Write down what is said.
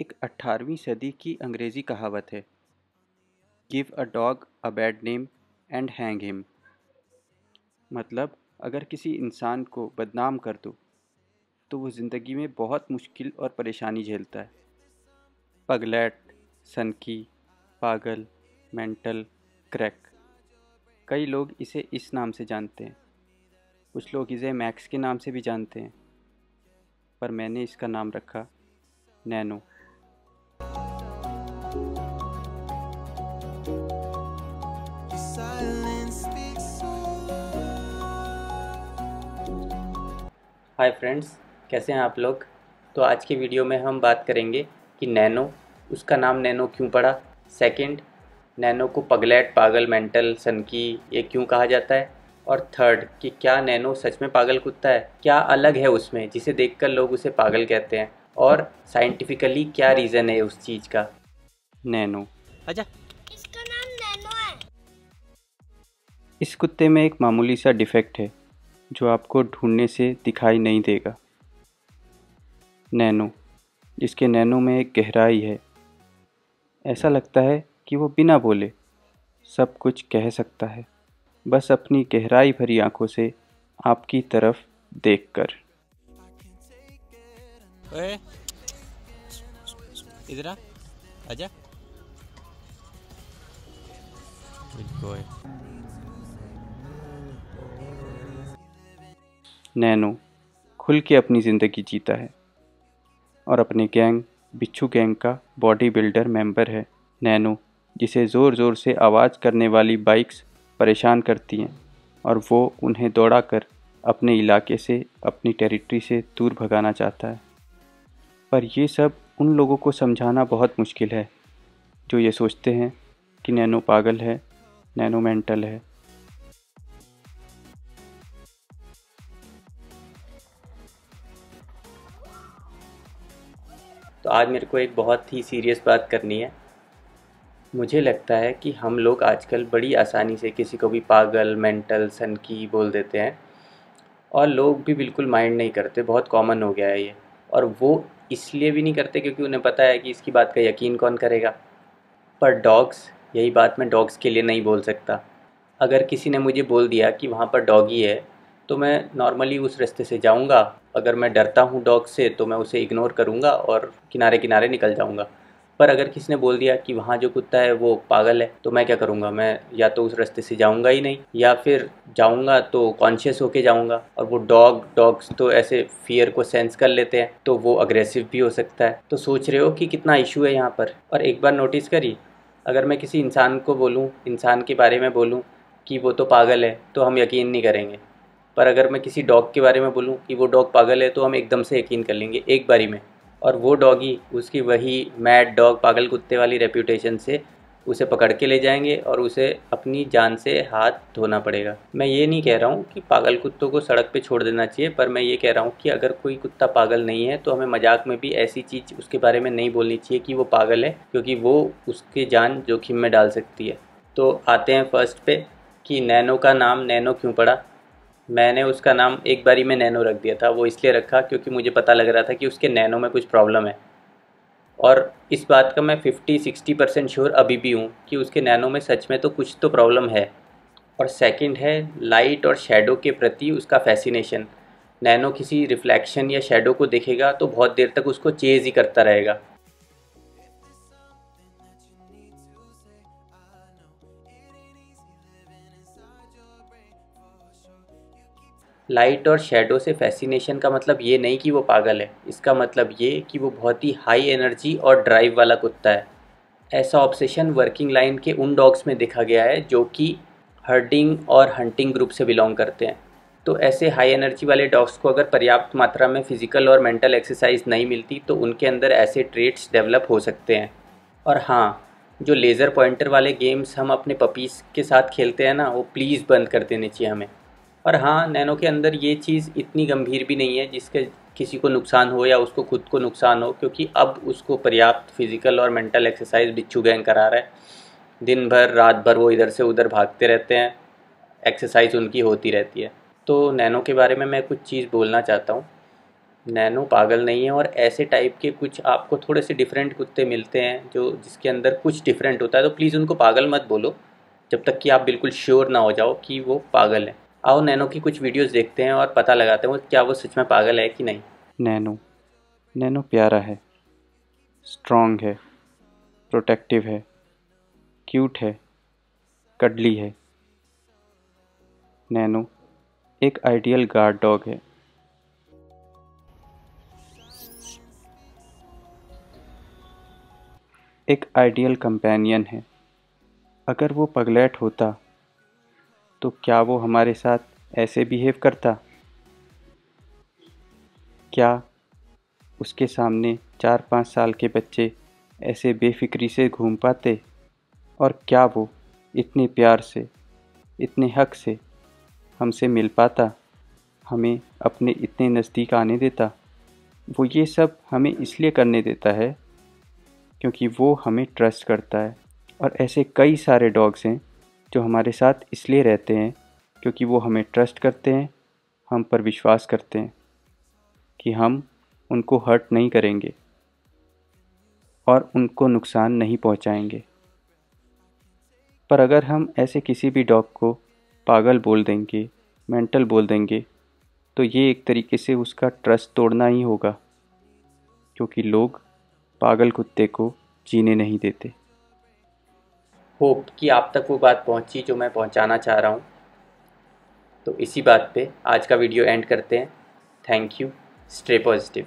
एक अट्ठारहवीं सदी की अंग्रेज़ी कहावत है। Give a dog a bad name and hang him मतलब अगर किसी इंसान को बदनाम कर दो तो वो ज़िंदगी में बहुत मुश्किल और परेशानी झेलता है। पगलैट सनकी, पागल, मेंटल, क्रैक। कई लोग इसे इस नाम से जानते हैं। कुछ लोग इसे मैक्स के नाम से भी जानते हैं। पर मैंने इसका नाम रखा नैनो। हाय फ्रेंड्स कैसे हैं आप लोग? तो आज की वीडियो में हम बात करेंगे कि नैनो उसका नाम नैनो क्यों पड़ा? सेकंड नैनो को पगलेट पागल मेंटल सनकी ये क्यों कहा जाता है? और थर्ड कि क्या नैनो सच में पागल कुत्ता है? क्या अलग है उसमें जिसे देखकर लोग उसे पागल कहते हैं? और साइंटिफिकली क्या रीज़न है उस चीज़ का? नैनो। अच्छा इसका नाम नैनो है। इस कुत्ते में एक मामूली सा डिफेक्ट है। जो आपको ढूँढने से दिखाई नहीं देगा। नैनो जिसके नैनो में एक गहराई है। ऐसा लगता है कि वो बिना बोले सब कुछ कह सकता है। बस अपनी गहराई भरी आँखों से आपकी तरफ़ देखकर। इधर आ आजा। नैनो, खुल के अपनी ज़िंदगी जीता है। और अपने गैंग, बिच्छू गैंग का बॉडी बिल्डर मेंबर है नैनो, जिसे ज़ोर ज़ोर से आवाज़ करने वाली बाइक्स परेशान करती हैं और वो उन्हें दौड़ा कर अपने इलाके से, अपनी टेरिटरी से दूर भगाना चाहता है। पर ये सब उन लोगों को समझाना बहुत मुश्किल है, जो ये सोचते हैं कि नैनो पागल है, नैनो मेंटल है। तो आज मेरे को एक बहुत ही सीरियस बात करनी है। मुझे लगता है कि हम लोग आजकल बड़ी आसानी से किसी को भी पागल मेंटल सनकी बोल देते हैं और लोग भी बिल्कुल माइंड नहीं करते, बहुत कॉमन हो गया है ये। और वो इसलिए भी नहीं करते क्योंकि उन्हें पता है कि इसकी बात का यकीन कौन करेगा। पर डॉग्स यही बात मैं डॉग्स के लिए नहीं बोल सकता। अगर किसी ने मुझे बोल दिया कि वहाँ पर डॉगी है तो मैं नॉर्मली उस रास्ते से जाऊँगा। अगर मैं डरता हूँ डॉग से तो मैं उसे इग्नोर करूँगा और किनारे किनारे निकल जाऊँगा। पर अगर किसी ने बोल दिया कि वहाँ जो कुत्ता है, वो पागल है तो मैं क्या करूँगा? मैं या तो उस रास्ते से जाऊँगा ही नहीं, या फिर जाऊँगा तो कॉन्शियस होके जाऊँगा। और वो डॉग, डॉग्स तो ऐसे फियर को सेंस कर लेते हैं तो वो अग्रेसिव भी हो सकता है। तो सोच रहे हो कि कितना इशू है यहाँ पर? और एक बार नोटिस करी, अगर मैं किसी इंसान को बोलूँ, इंसान के बारे में बोलूँ कि वो तो पागल है तो हम यकीन नहीं करेंगे। पर अगर मैं किसी डॉग के बारे में बोलूँ कि वो डॉग पागल है तो हम एकदम से यकीन कर लेंगे एक बारी में। और वो डॉगी, उसकी वही मैड डॉग पागल कुत्ते वाली रेप्यूटेशन से उसे पकड़ के ले जाएँगे और उसे अपनी जान से हाथ धोना पड़ेगा। मैं ये नहीं कह रहा हूँ कि पागल कुत्तों को सड़क पे छोड़ देना चाहिए, पर मैं ये कह रहा हूँ कि अगर कोई कुत्ता पागल नहीं है तो हमें मज़ाक में भी ऐसी चीज़ उसके बारे में नहीं बोलनी चाहिए कि वो पागल है, क्योंकि वो उसकी जान जोखिम में डाल सकती है। तो आते हैं फ़र्स्ट पे कि नैनो का नाम नैनो क्यों पड़ा? मैंने उसका नाम एक बारी में नैनो रख दिया था, वो इसलिए रखा क्योंकि मुझे पता लग रहा था कि उसके नैनो में कुछ प्रॉब्लम है। और इस बात का मैं 50-60 परसेंट श्योर अभी भी हूँ कि उसके नैनो में सच में तो कुछ तो प्रॉब्लम है। और सेकंड है लाइट और शेडो के प्रति उसका फैसिनेशन नैनो किसी रिफ्लेक्शन या शेडो को देखेगा तो बहुत देर तक उसको चेज़ ही करता रहेगा। लाइट और शेडो से फैसिनेशन का मतलब ये नहीं कि वो पागल है। इसका मतलब ये कि वो बहुत ही हाई एनर्जी और ड्राइव वाला कुत्ता है। ऐसा ऑब्सेशन वर्किंग लाइन के उन डॉग्स में देखा गया है जो कि हर्डिंग और हंटिंग ग्रुप से बिलोंग करते हैं। तो ऐसे हाई एनर्जी वाले डॉग्स को अगर पर्याप्त मात्रा में फ़िज़िकल और मेंटल एक्सरसाइज नहीं मिलती तो उनके अंदर ऐसे ट्रेट्स डेवलप हो सकते हैं। और हाँ जो लेज़र पॉइंटर वाले गेम्स हम अपने पपीज़ के साथ खेलते हैं ना, वो प्लीज़ बंद कर देने चाहिए हमें। और हाँ नैनो के अंदर ये चीज़ इतनी गंभीर भी नहीं है जिसके किसी को नुकसान हो या उसको खुद को नुकसान हो, क्योंकि अब उसको पर्याप्त फ़िज़िकल और मेंटल एक्सरसाइज बिच्छू गैंग करा रहा है। दिन भर, रात भर वो इधर से उधर भागते रहते हैं एक्सरसाइज उनकी होती रहती है। तो नैनो के बारे में मैं कुछ चीज़ बोलना चाहता हूँ। नैनो पागल नहीं है और ऐसे टाइप के कुछ आपको थोड़े से डिफरेंट कुत्ते मिलते हैं जो जिसके अंदर कुछ डिफरेंट होता है तो प्लीज़ उनको पागल मत बोलो। जब तक कि आप बिल्कुल श्योर ना हो जाओ कि वो पागल है। आओ नैनो की कुछ वीडियोस देखते हैं और पता लगाते हैं क्या वो सच में पागल है कि नहीं। नैनो नैनो प्यारा है स्ट्रॉन्ग है प्रोटेक्टिव है क्यूट है कडली है। नैनो, एक आइडियल गार्ड डॉग है। एक आइडियल कंपेनियन है। अगर वो पगलेट होता तो क्या वो हमारे साथ ऐसे बिहेव करता? क्या उसके सामने चार पाँच साल के बच्चे ऐसे बेफिक्री से घूम पाते? और क्या वो इतने प्यार से, इतने हक से हमसे मिल पाता? हमें अपने इतने नज़दीक आने देता? वो ये सब हमें इसलिए करने देता है क्योंकि वो हमें ट्रस्ट करता है। और ऐसे कई सारे डॉग्स हैं जो हमारे साथ इसलिए रहते हैं क्योंकि वो हमें ट्रस्ट करते हैं, हम पर विश्वास करते हैं कि हम उनको हर्ट नहीं करेंगे और उनको नुकसान नहीं पहुंचाएँगे। पर अगर हम ऐसे किसी भी डॉग को पागल बोल देंगे मेंटल बोल देंगे तो ये एक तरीके से उसका ट्रस्ट तोड़ना ही होगा, क्योंकि लोग पागल कुत्ते को जीने नहीं देते। होप कि आप तक वो बात पहुँची जो मैं पहुंचाना चाह रहा हूँ। तो इसी बात पे आज का वीडियो एंड करते हैं। Thank you stay positive